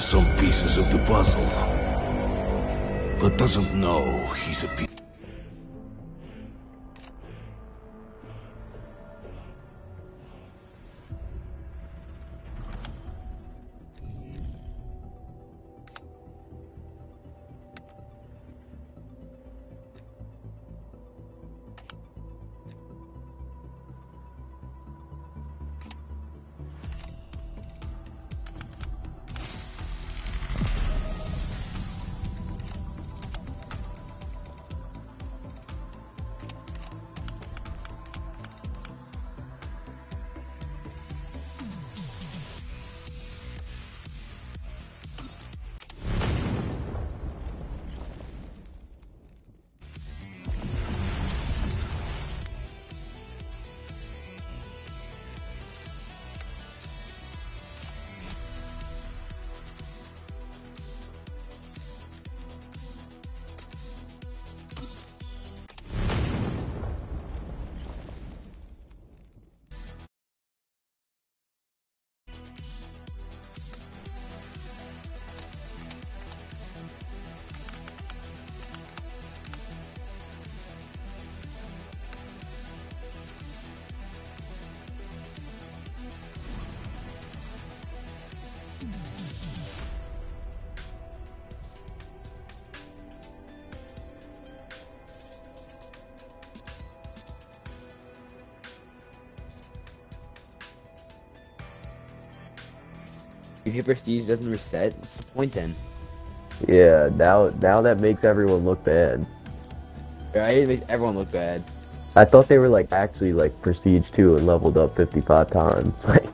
Some pieces of the puzzle, but doesn't know he's a piece. If your prestige doesn't reset, what's the point then? Yeah, now now that makes everyone look bad. Right? It makes everyone look bad. I thought they were like actually like prestige two and leveled up 55 times. Like,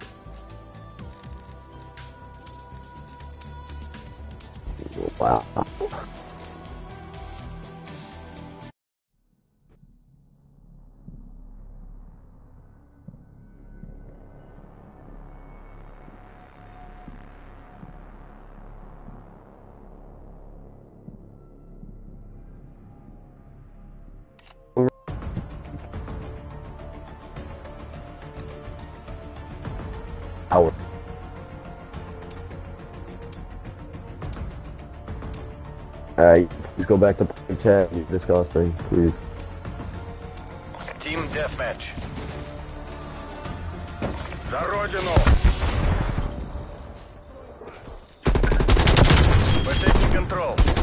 wow. Hour. Alright, let's go back to chat. You're disgusting, please. Team deathmatch. За родину! We're taking control.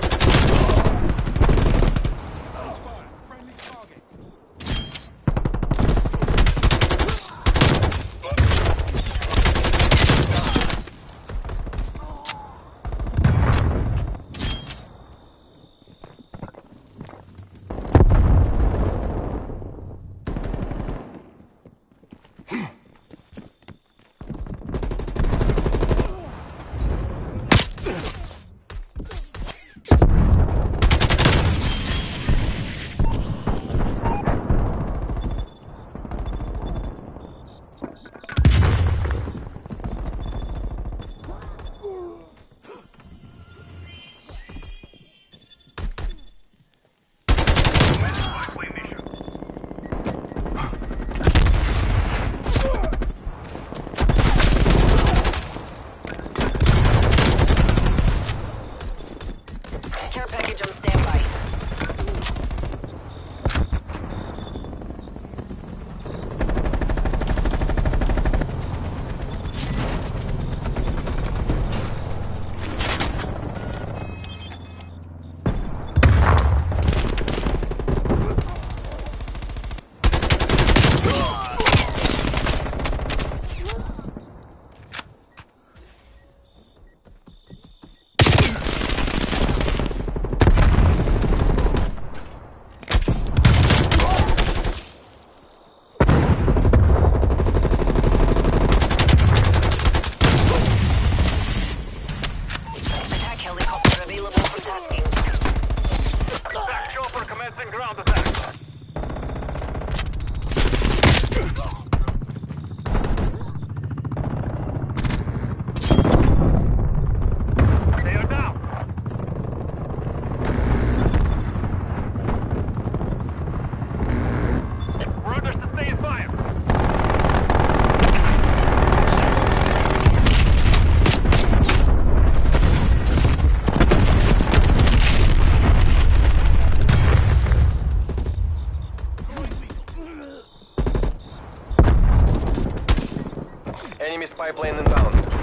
Care package on standby. Enemy spy plane inbound.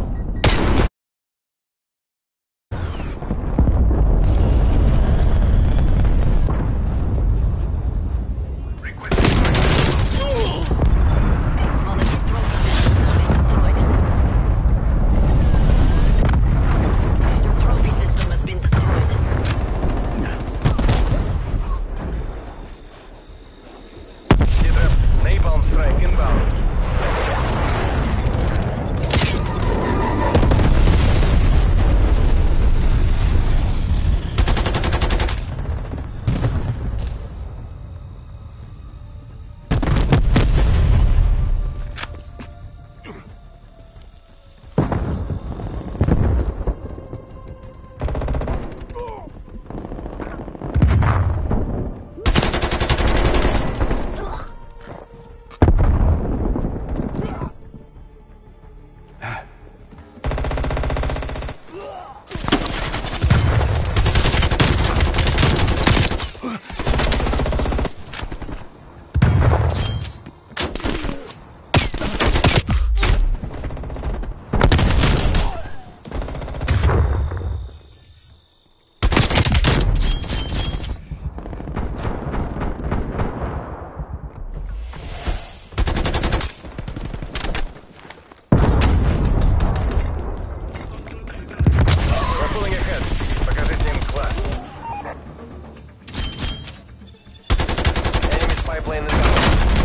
Enemy